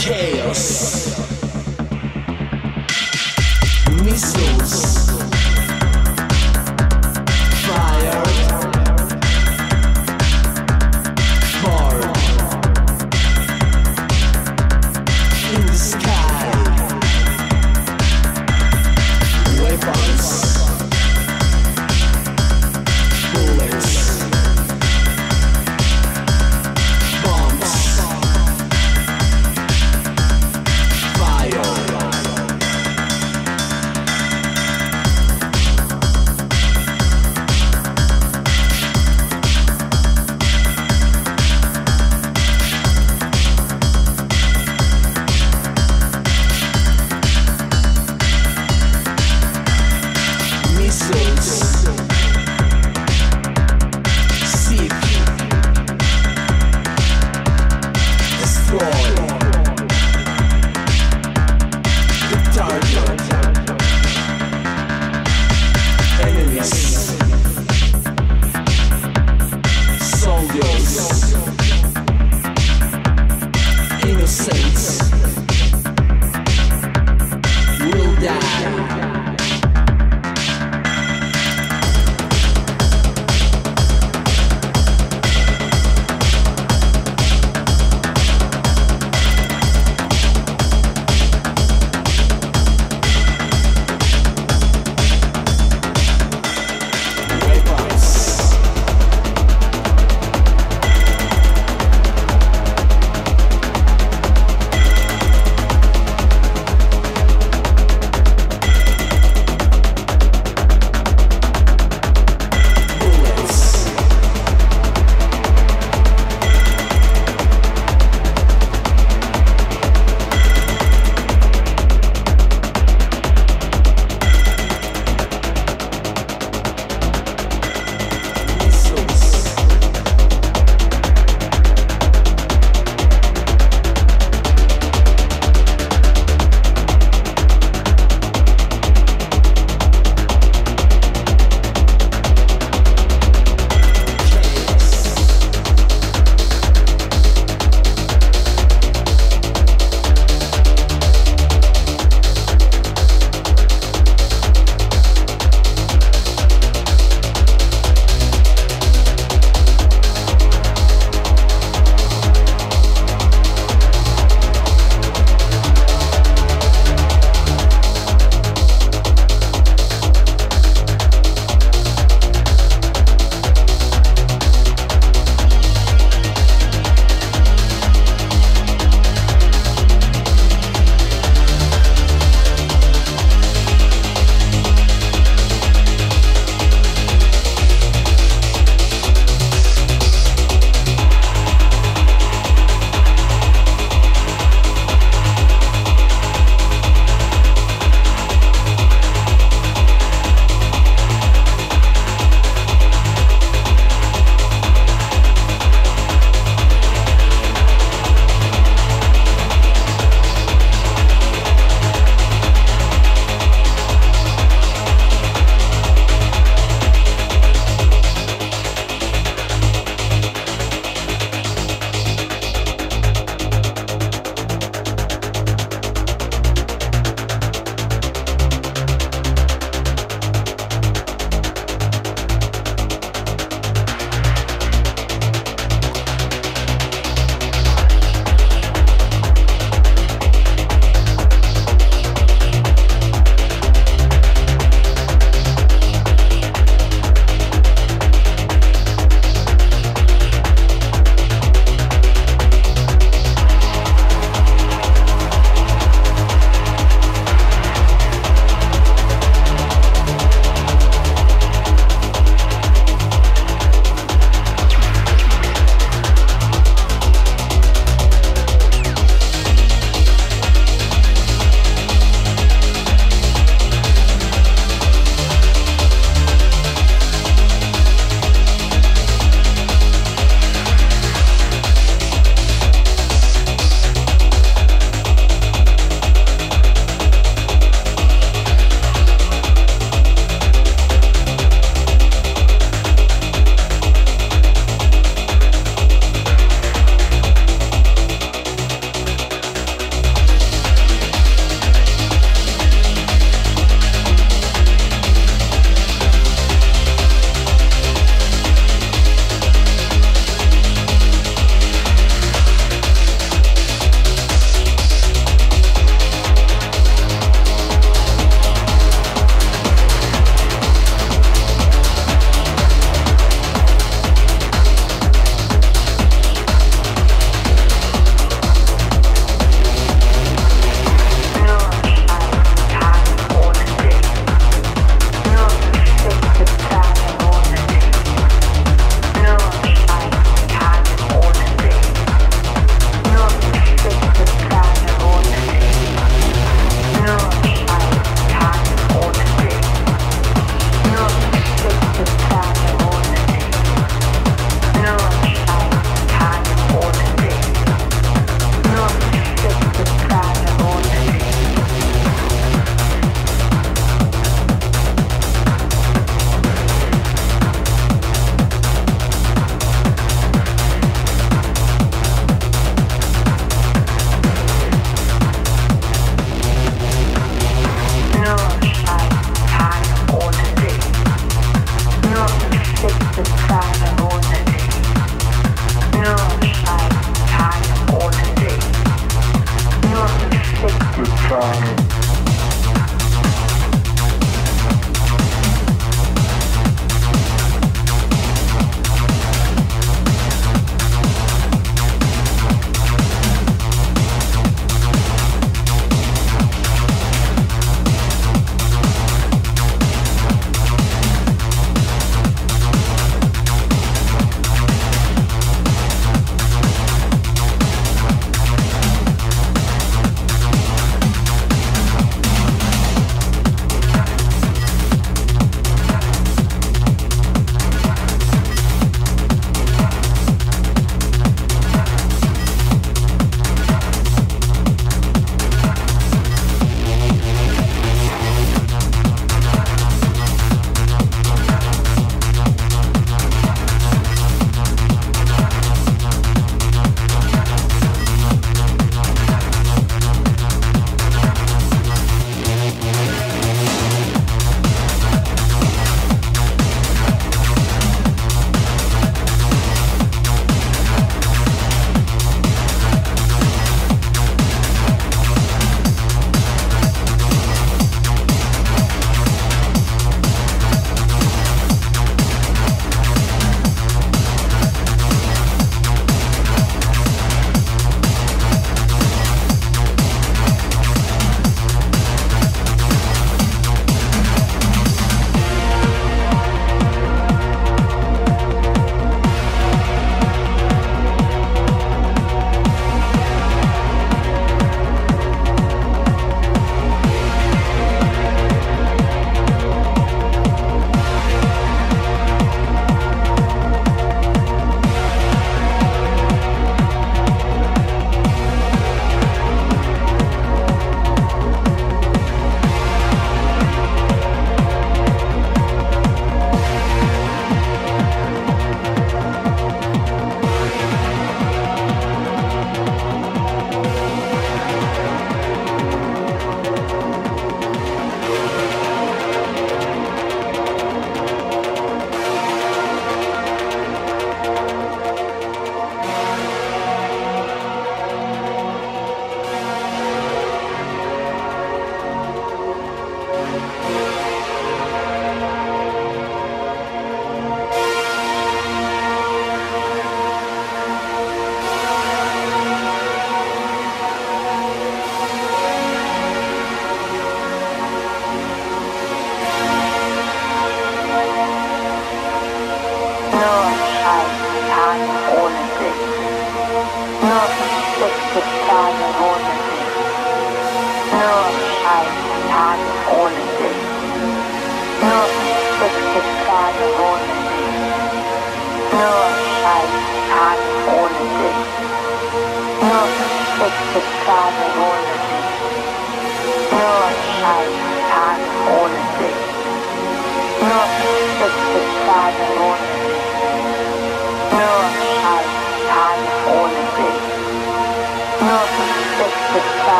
chaos, missiles.